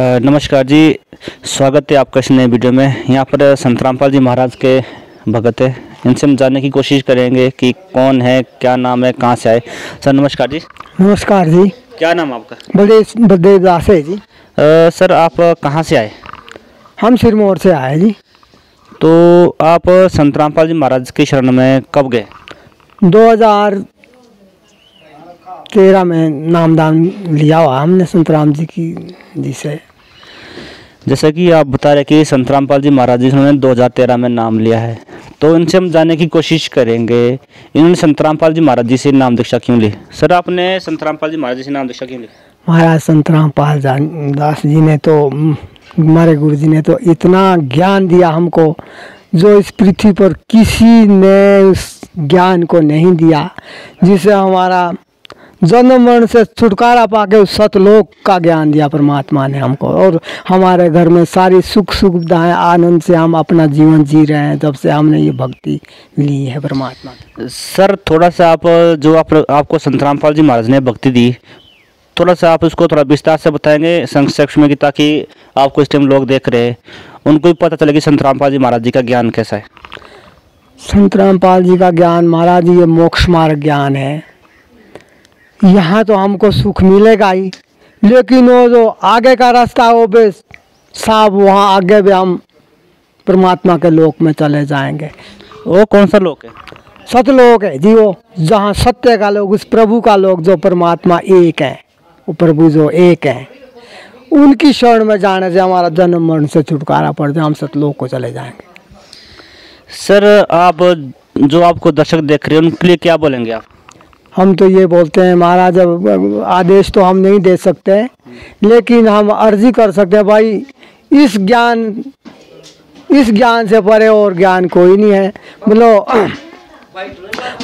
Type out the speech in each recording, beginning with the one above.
नमस्कार जी। स्वागत है आपका इस नए वीडियो में। यहाँ पर संत रामपाल जी महाराज के भगत है। इनसे हम जानने की कोशिश करेंगे कि कौन है क्या नाम है कहाँ से आए। सर नमस्कार जी। नमस्कार जी। क्या नाम आपका? बलदेव बलदेव दास है जी। अ, सर आप कहाँ से आए? हम सिरमौर से आए जी। तो आप संत रामपाल जी महाराज की शरण में कब गए? 2013 में नाम नामदान लिया हुआ हमने संतराम जी की जी से। जैसा कि आप बता रहे कि संत रामपाल जी महाराज जी ने 2013 में नाम लिया है। तो इनसे हम जानने की कोशिश करेंगे इन्होंने संत रामपाल जी महाराज जी से नाम दीक्षा क्यों ली? सर आपने संत रामपाल जी महाराज जी से नाम दीक्षा क्यों ली? महाराज संतराम पाल दास जी ने तो हमारे गुरु जी ने तो इतना ज्ञान दिया हमको जो इस पृथ्वी पर किसी ने उस ज्ञान को नहीं दिया जिसे हमारा जन्म मरण से छुटकारा पाके उस सतलोक का ज्ञान दिया परमात्मा ने हमको। और हमारे घर में सारी सुख सुविधाएँ आनंद से हम अपना जीवन जी रहे हैं जब से हमने ये भक्ति ली है परमात्मा सर थोड़ा सा आप जो आप आपको संत रामपाल जी महाराज ने भक्ति दी थोड़ा सा आप उसको थोड़ा विस्तार से बताएँगे संक्षेप में कि ताकि आपको इस टाइम लोग देख रहे हैं। उनको भी पता चले कि संत रामपाल जी महाराज जी का ज्ञान कैसा है। संत रामपाल जी का ज्ञान महाराज जी ये मोक्ष मार्ग ज्ञान है। यहाँ तो हमको सुख मिलेगा ही। लेकिन वो जो आगे का रास्ता है, वो भी साफ़ वहाँ आगे भी हम परमात्मा के लोक में चले जाएँगे। वो कौन सा लोक है? सतलोक है जी वो जहाँ सत्य का लोग उस प्रभु का लोग जो परमात्मा एक है वो प्रभु जो एक है उनकी शरण में जाने से हमारा जन्म मरण से छुटकारा पड़ जाए हम सतलोक को चले जाएँगे। सर आप जो आपको दर्शक देख रहे हैं उनके लिए क्या बोलेंगे आप? हम तो ये बोलते हैं, महाराज, अब आदेश तो हम नहीं दे सकते। लेकिन हम अर्जी कर सकते हैं, भाई। इस ज्ञान इस ज्ञान से परे और ज्ञान कोई नहीं है। बोलो,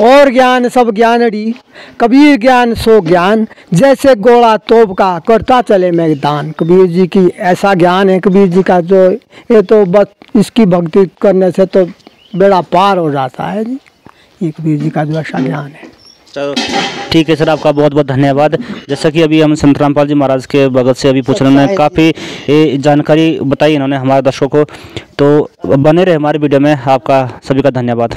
और ज्ञान, सब ज्ञानड़ी कबीर ज्ञान, सो ज्ञान। जैसे गोड़ा तोप का करता चले मैदान। कबीर जी की ऐसा ज्ञान है, कबीर जी का जो ये तो बस इसकी भक्ति करने से तो बेड़ा पार हो जाता है जी। ये कबीर जी का जो ऐसा ज्ञान है। चलो। ठीक है सर आपका बहुत बहुत धन्यवाद। जैसा कि अभी हम संत रामपाल जी महाराज के भगत से अभी पूछ रहे हैं काफ़ी जानकारी बताई इन्होंने हमारे दर्शकों को। तो बने रहे हमारे वीडियो में आपका सभी का धन्यवाद।